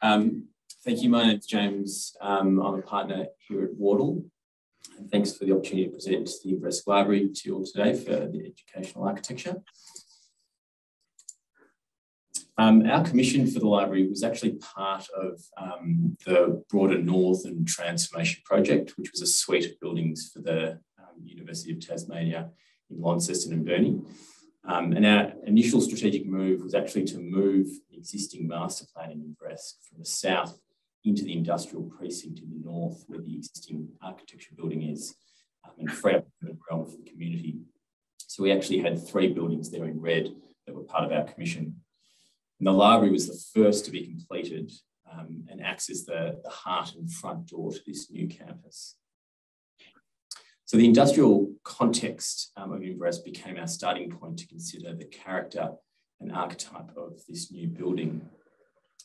Um, thank you. My name is James. Um, I'm a partner here at Wardle. And thanks for the opportunity to present the Inveresk Library to you all today for the educational architecture. Um, our commission for the library was actually part of um, the broader Northern Transformation Project, which was a suite of buildings for the um, University of Tasmania in Launceston and Burnie. Um, and our initial strategic move was actually to move the existing master plan in Inveresk from the south into the industrial precinct in the north, where the existing architecture building is, um, and free up the ground for the community. So we actually had three buildings there in red that were part of our commission. And the library was the first to be completed um, and acts as the, the heart and front door to this new campus. So the industrial context um, of Inveresk became our starting point to consider the character and archetype of this new building.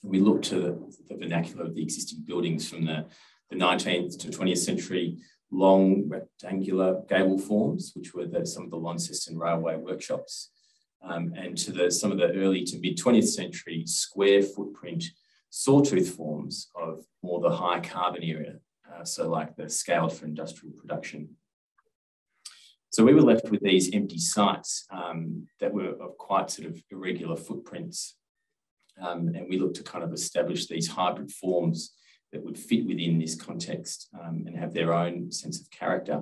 We looked to the vernacular of the existing buildings from the, the 19th to 20th century long rectangular gable forms, which were the, some of the Launceston Railway workshops, um, and to the, some of the early to mid 20th century square footprint sawtooth forms of more the high carbon area, uh, so like the scaled for industrial production. So we were left with these empty sites um, that were of quite sort of irregular footprints. Um, and we looked to kind of establish these hybrid forms that would fit within this context um, and have their own sense of character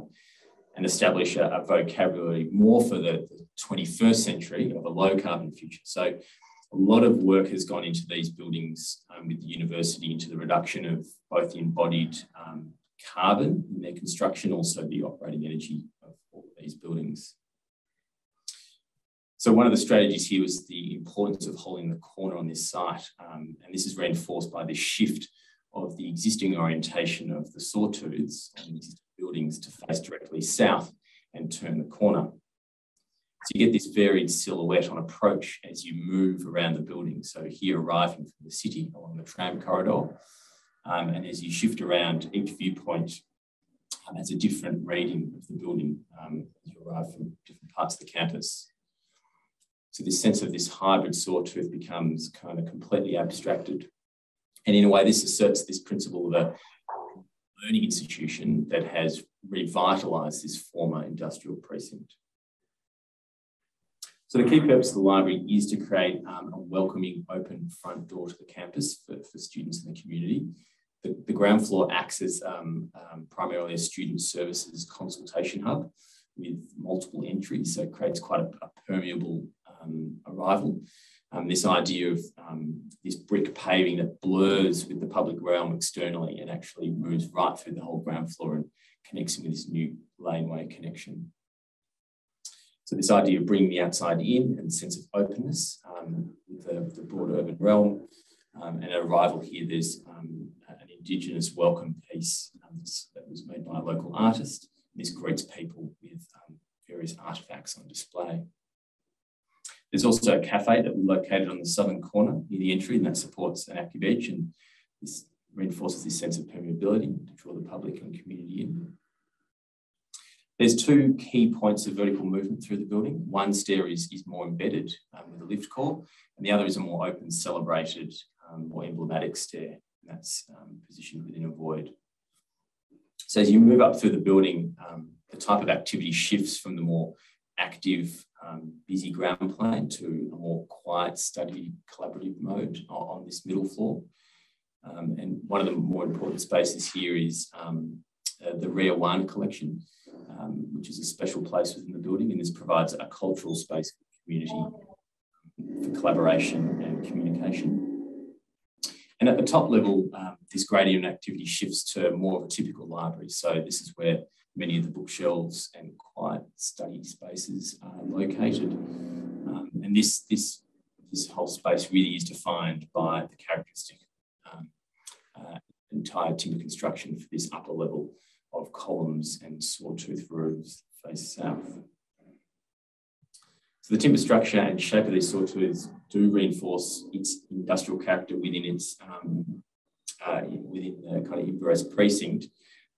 and establish a, a vocabulary more for the, the 21st century of a low carbon future. So a lot of work has gone into these buildings um, with the university into the reduction of both the embodied um, carbon in their construction, also the operating energy these buildings. So one of the strategies here was the importance of holding the corner on this site. Um, and this is reinforced by the shift of the existing orientation of the sawtooths and buildings to face directly south and turn the corner. So you get this varied silhouette on approach as you move around the building. So here arriving from the city along the tram corridor, um, and as you shift around, each viewpoint um, has a different reading of the building um, as you arrive from different parts of the campus. So this sense of this hybrid sawtooth becomes kind of completely abstracted. And in a way, this asserts this principle of a learning institution that has revitalised this former industrial precinct. So the key purpose of the library is to create um, a welcoming open front door to the campus for, for students in the community. The, the ground floor acts as um, um, primarily a student services consultation hub with multiple entries, so it creates quite a, a permeable um, arrival um, this idea of um, this brick paving that blurs with the public realm externally and actually moves right through the whole ground floor and connects with this new laneway connection. So this idea of bringing the outside in and sense of openness um, with the, the broader urban realm um, and arrival here, there's um, an Indigenous welcome piece um, that was made by a local artist. This greets people with various artifacts on display. There's also a cafe that we're located on the southern corner near the entry, and that supports an active edge, and this reinforces this sense of permeability to draw the public and community in. There's two key points of vertical movement through the building. One stair is, is more embedded um, with a lift core, and the other is a more open, celebrated, um, more emblematic stair. That's um, positioned within a void. So as you move up through the building, um, the type of activity shifts from the more active um, busy ground plan to a more quiet study collaborative mode on this middle floor. Um, and one of the more important spaces here is um, uh, the Riawunna collection, which is a special place within the building. And this provides a cultural space for community for collaboration and communication. And at the top level, um, this gradient activity shifts to more of a typical library. So this is where many of the bookshelves and quiet study spaces are located. Um, and this, this, this whole space really is defined by the characteristic um, uh, entire timber construction for this upper level of columns and sawtooth roofs face south. So the timber structure and shape of these sawtooths do reinforce its industrial character within its um, uh, within the kind of Inveresk precinct,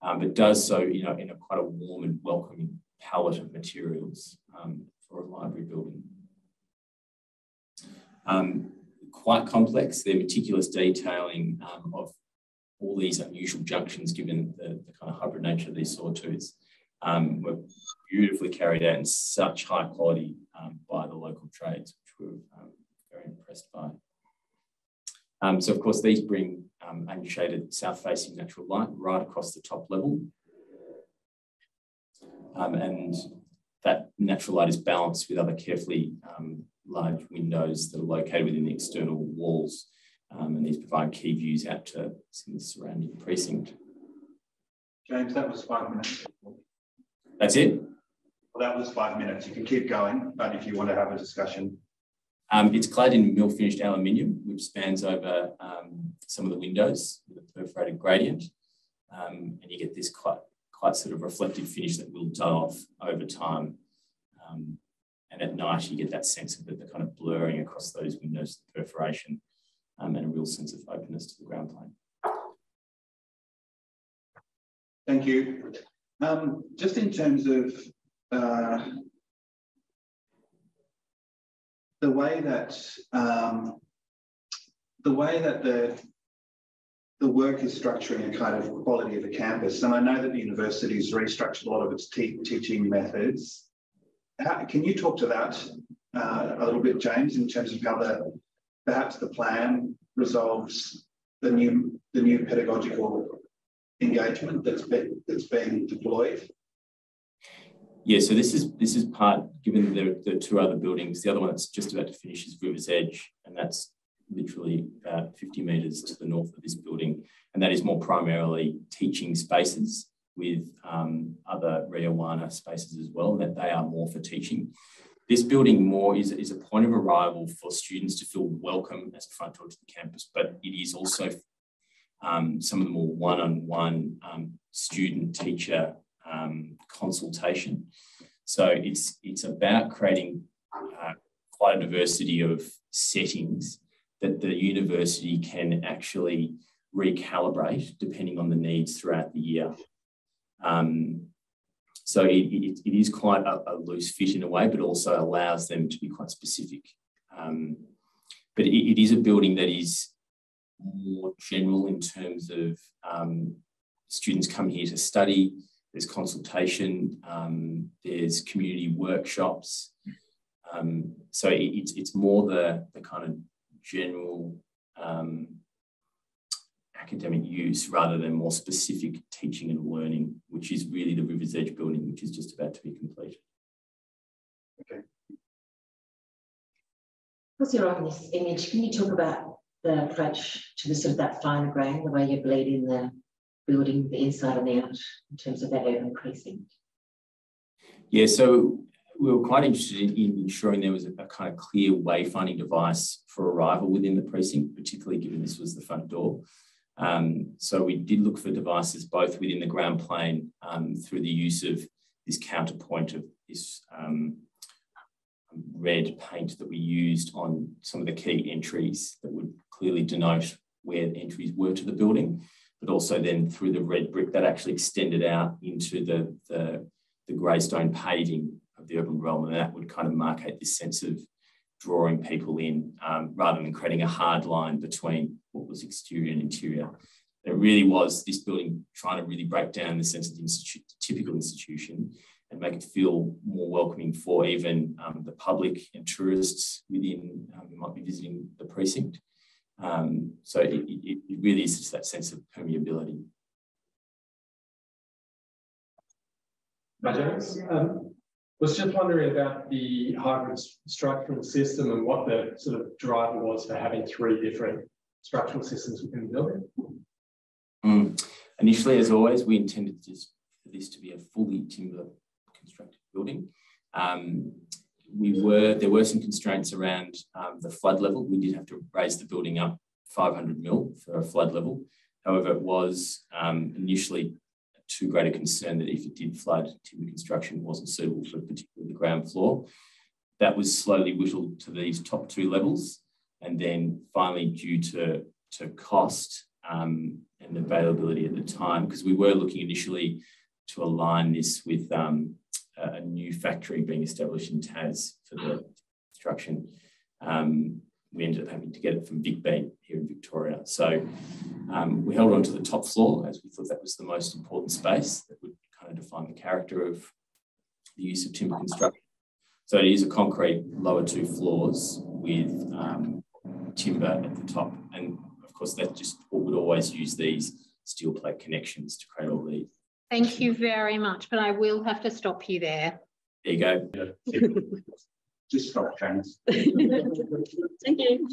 um, but does so you know, in a quite a warm and welcoming palette of materials um, for a library building. Um, quite complex. They're meticulous detailing um, of all these unusual junctions given the, the, kind of hybrid nature of these sawtooths um, were beautifully carried out in such high quality by the local trades, which we were um, very impressed by. Um, so of course, these bring um, unshaded south-facing natural light right across the top level. Um, and that natural light is balanced with other carefully um, large windows that are located within the external walls. Um, and these provide key views out to the surrounding precinct. James, that was five minutes. That's it? Well, that was five minutes. You can keep going, but if you want to have a discussion. Um, it's clad in mill finished aluminium, which spans over um, some of the windows with a perforated gradient. Um, and you get this quite, quite sort of reflective finish that will die off over time. Um, and at night, you get that sense of the, the, kind of blurring across those windows, the perforation, um, and a real sense of openness to the ground plane. Thank you. Um, just in terms of uh, the way that um, the way that the the work is structuring a kind of quality of a campus, and I know that the university has restructured a lot of its te teaching methods. How, can you talk to that uh, a little bit, James, in terms of how the perhaps the plan resolves the new the new pedagogical engagement that's been that's being deployed? Yeah, so this is this is part given the, the two other buildings. The other one that's just about to finish is River's Edge, and that's literally about 50 metres to the north of this building. And that is more primarily teaching spaces with um, other Riawunna spaces as well, that they are more for teaching. This building more is, is a point of arrival for students to feel welcome as a front door to the campus, but it is also um, some of the more one-on-one um, student-teacher um, consultation. So it's, it's about creating uh, quite a diversity of settings that the university can actually recalibrate depending on the needs throughout the year. Um, so it, it, it is quite a, a, loose fit in a way, but also allows them to be quite specific. Um, but it, it is a building that is more general in terms of um, students come here to study, there's consultation, um, there's community workshops. Um, so it, it's, it's more the, the kind of general um, academic use rather than more specific teaching and learning, which is really the River's Edge building, which is just about to be completed. Okay. What's your on this image? Can you talk about the approach to the sort of that finer grain, the way you bleed in the building, the inside and out, in terms of that urban precinct? Yeah, so we were quite interested in, in ensuring there was a, a, kind of clear wayfinding device for arrival within the precinct, particularly given this was the front door. Um, so we did look for devices both within the ground plane um, through the use of this counterpoint of this um, red paint that we used on some of the key entries that would clearly denote where entries were to the building, but also then through the red brick that actually extended out into the, the, the greystone paving of the urban realm. And that would kind of markate this sense of drawing people in um, rather than creating a hard line between what was exterior and interior. It really was this building trying to really break down the sense of the institu- typical institution and make it feel more welcoming for even um, the public and tourists within um, who might be visiting the precinct. Um, so it, it, it, really is just that sense of permeability. James, um, was just wondering about the hybrid structural system and what the sort of driver was for having three different structural systems within the building. Mm. Initially, as always, we intended this, for this to be a fully timber constructed building. Um, we were there were some constraints around um, the flood level. We did have to raise the building up 500 mil for a flood level. However, it was um, initially too great a concern that if it did flood, timber construction wasn't suitable for particularly the ground floor. That was slowly whittled to these top two levels. And then finally, due to, to cost um, and availability at the time, because we were looking initially to align this with um, a new factory being established in Tas for the construction. Um, we ended up having to get it from Vicbeam here in Victoria. So um, we held on to the top floor as we thought that was the most important space that would kind of define the character of the use of timber construction. So it is a concrete lower two floors with um, timber at the top. And of course, that just would always use these steel plate connections to create all these. Thank you very much, but I will have to stop you there. There you go. Just stop, James. Thank you.